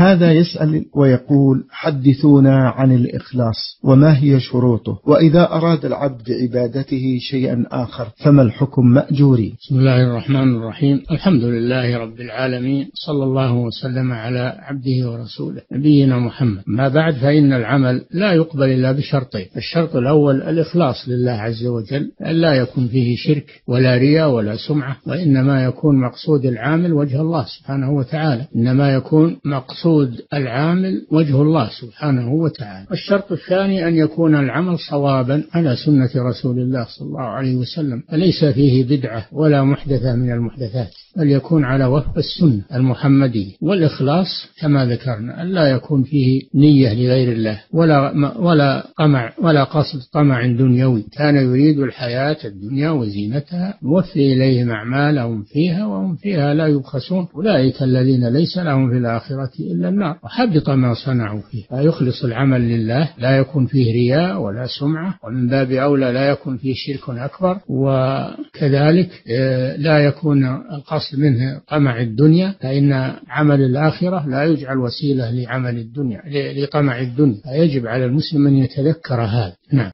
هذا يسأل ويقول حدثونا عن الإخلاص وما هي شروطه وإذا أراد العبد بعبادته شيئا آخر فما الحكم مأجوري؟ بسم الله الرحمن الرحيم. الحمد لله رب العالمين. صلى الله وسلم على عبده ورسوله. نبينا محمد. ما بعد فإن العمل لا يقبل إلا بشرطين. الشرط الأول الإخلاص لله عز وجل. أن لا يكون فيه شرك ولا رياء ولا سمعة. وإنما يكون مقصود العامل وجه الله سبحانه وتعالى. إنما يكون مقصود العامل وجه الله سبحانه وتعالى. والشرط الثاني أن يكون العمل صوابا على سنة رسول الله صلى الله عليه وسلم فليس فيه بدعة ولا محدثة من المحدثات. بل يكون على وفق السنة المحمدية. والإخلاص كما ذكرنا أن لا يكون فيه نية لغير الله ولا ولا طمع ولا قصد طمع دنيوي. كان يريد الحياة الدنيا وزينتها نوفي إليهم أعمالهم فيها وهم فيها لا يبخسون. أولئك الذين ليس لهم في الآخرة إلا النار. وحبط ما صنعوا فيه. فيخلص العمل لله لا يكون فيه رياء ولا سمعة. ومن باب أولى لا يكون فيه شرك أكبر. وكذلك آه، لا يكون القصد منه طمع الدنيا فإن عمل الآخرة لا يجعل وسيلة لعمل الدنيا لطمع الدنيا. فيجب على المسلم أن يتذكر هذا. نعم.